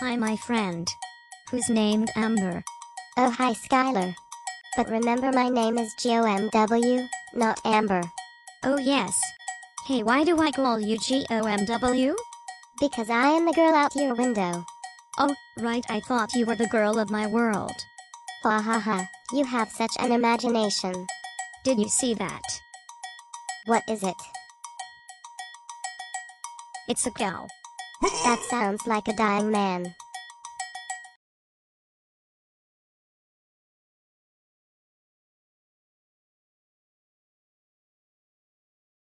Hi, my friend. Who's named Amber? Oh hi Skyler. But remember my name is G-O-M-W, not Amber. Oh, yes. Hey, why do I call you G-O-M-W? Because I am the girl out your window. Oh, right, I thought you were the girl of my world. Wahaha, you have such an imagination. Did you see that? What is it? It's a cow. That sounds like a dying man.